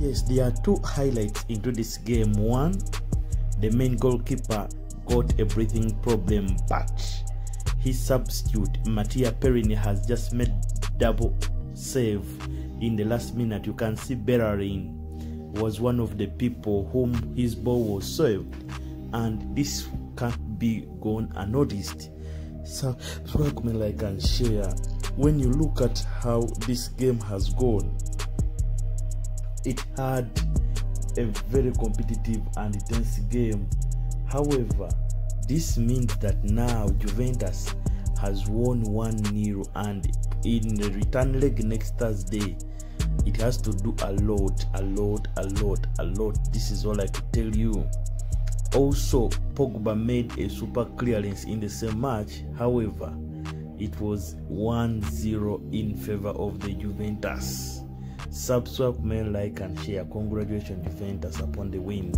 Yes, there are two highlights into this game. One, the main goalkeeper got a breathing problem, but his substitute Mattia Perin has just made double save in the last minute. You can see Bellerin was one of the people whom his ball was saved, and this can't be gone unnoticed. So, subscribe, like, and share. When you look at how this game has gone, it had a very competitive and intense game. However, this means that now Juventus has won 1 0 and in the return leg next Thursday, it has to do a lot, a lot, a lot, a lot. This is all I could tell you. Also, Pogba made a super clearance in the same match. However, it was 1 0 in favor of the Juventus. Subscribe, like, and share. Congratulations, defenders, upon the win.